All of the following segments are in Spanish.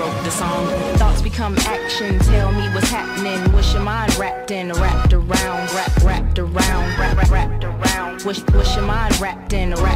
wrote the song. Thoughts become action, tell me what's happening. Wish your mind wrapped in, wrapped around, wrap, wrapped around, wrap, wrap, wrapped around. Wish, wish your mind wrapped in, wrapped.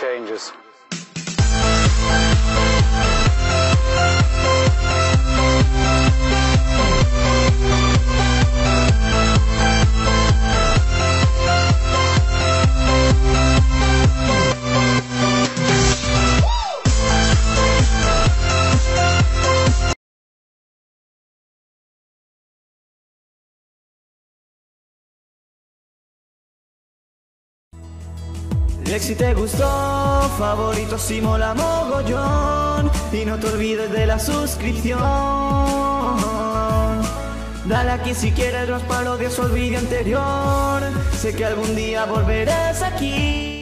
Changes. Y si te gustó, favorito si mola mogollón. Y no te olvides de la suscripción. Dale aquí si quieres los parodias o el vídeo anterior. Sé que algún día volverás aquí.